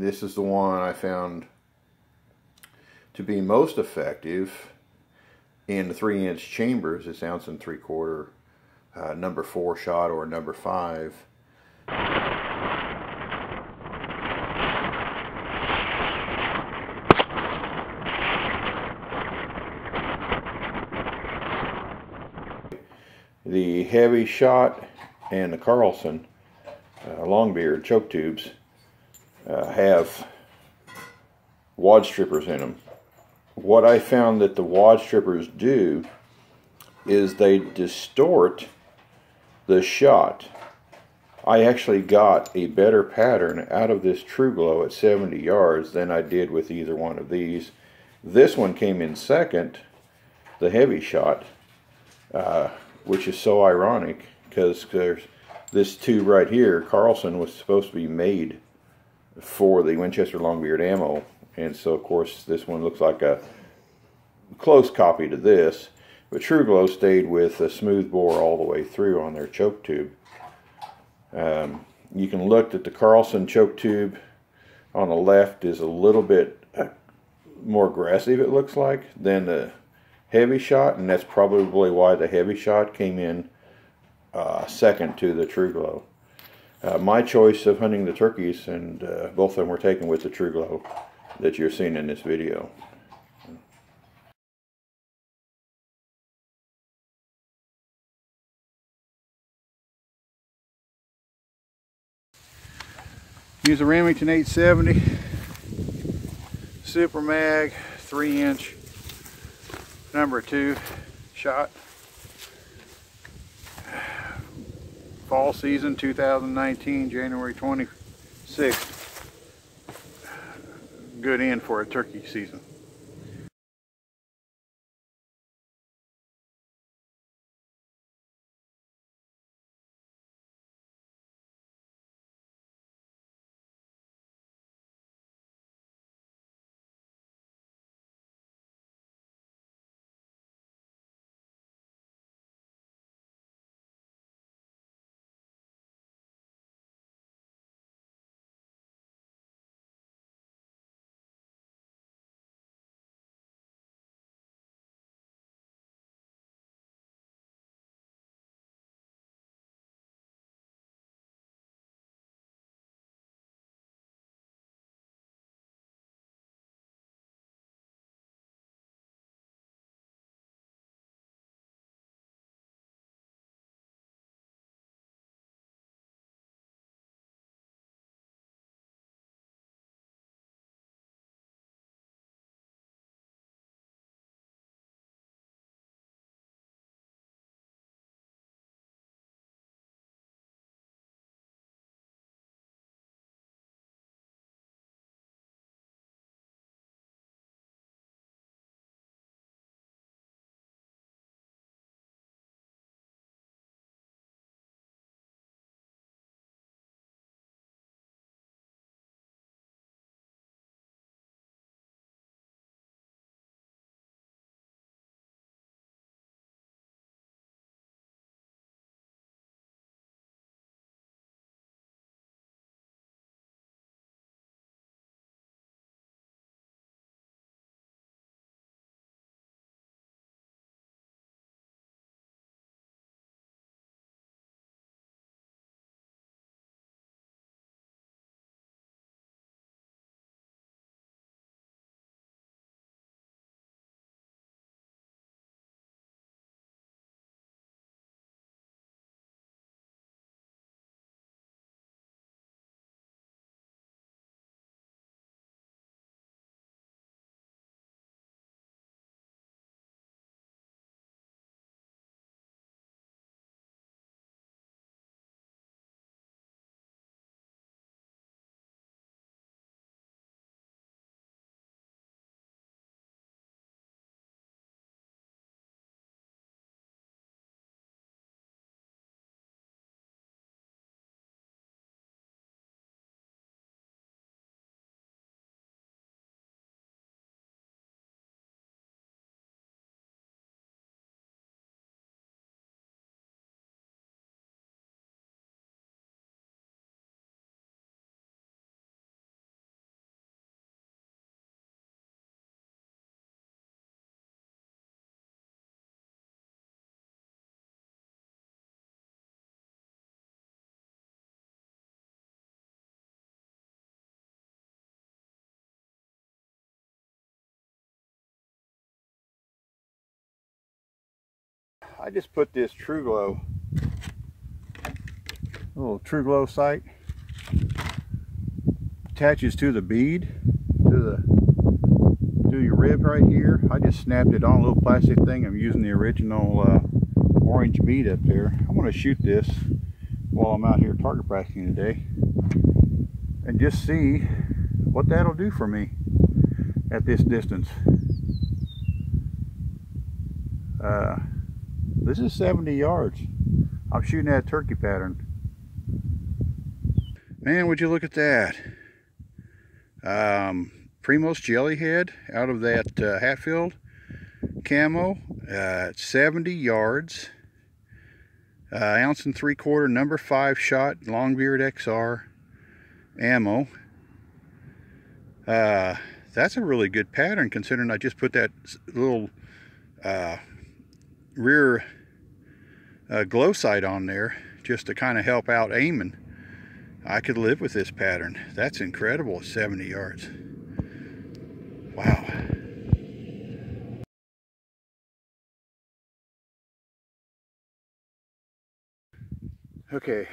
this is the one I found to be most effective in the three inch chambers. It's ounce and three quarter, uh, number four shot or number five. The Hevi-Shot and the Carlson uh, longbeard choke tubes uh, have wad strippers in them. What I found that the wad strippers do is they distort the shot. I actually got a better pattern out of this TruGlo at 70 yards than I did with either one of these. This one came in second, the Hevi-Shot, uh, which is so ironic because there's this tube right here, Carlson was supposed to be made for the Winchester Longbeard ammo. And so, of course, this one looks like a close copy to this. But TruGlo stayed with a smooth bore all the way through on their choke tube. Um, you can look at the Carlson choke tube on the left is a little bit uh, more aggressive, it looks like, than the Hevi-Shot. And that's probably why the Hevi-Shot came in uh, second to the TruGlo. Uh, my choice of hunting the turkeys, and uh, both of them were taken with the TruGlo that you're seeing in this video. Use a Remington 870 Super Mag 3 inch number 2 shot fall season 2019, January 26th. Good end for a turkey season. I just put this TruGlo, little TruGlo sight, attaches to the bead, to the to your rib right here. I just snapped it on a little plastic thing. I'm using the original uh, orange bead up there. I'm going to shoot this while I'm out here target practicing today and just see what that'll do for me at this distance. Uh, this is 70 yards. I'm shooting that turkey pattern. Man, would you look at that? Um, Primos Jellyhead out of that uh, Hatfield camo uh, 70 yards uh, ounce and three quarter number five shot Longbeard XR ammo uh, that's a really good pattern considering I just put that little uh, rear uh, glow sight on there just to kind of help out aiming. I could live with this pattern. That's incredible at 70 yards. Wow. Okay,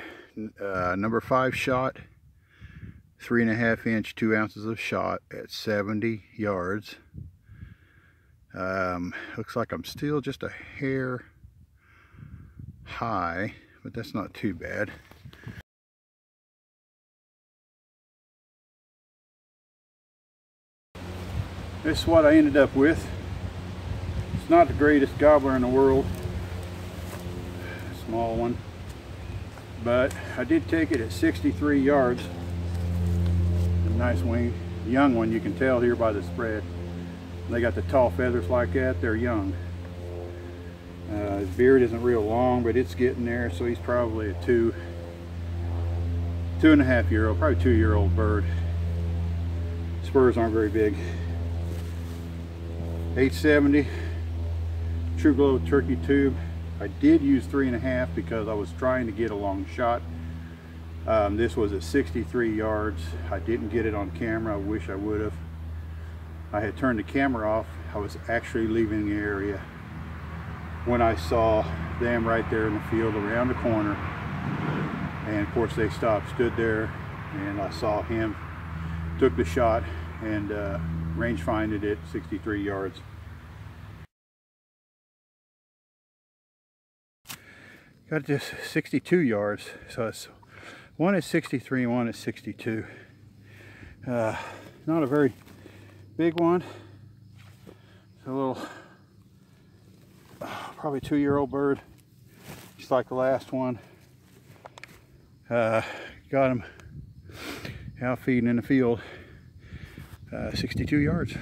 uh, number five shot, three and a half inch, two ounces of shot at 70 yards. Um, looks like I'm still just a hair high, but that's not too bad. This is what I ended up with. It's not the greatest gobbler in the world. Small one but I did take it at 63 yards a nice wing young one you can tell here by the spread they got the tall feathers like that they're young uh, his beard isn't real long but it's getting there so he's probably a two two and a half year old probably two year old bird spurs aren't very big 870 TruGlo turkey tube I did use three and a half because I was trying to get a long shot. Um, this was at 63 yards. I didn't get it on camera. I wish I would have. I had turned the camera off. I was actually leaving the area when I saw them right there in the field around the corner. And of course they stopped, stood there, and I saw him, took the shot, and uh, range finded it 63 yards. got this 62 yards so it's one is 63 one is 62 uh, not a very big one it's a little probably two year old bird just like the last one. Uh, got him out feeding in the field uh, 62 yards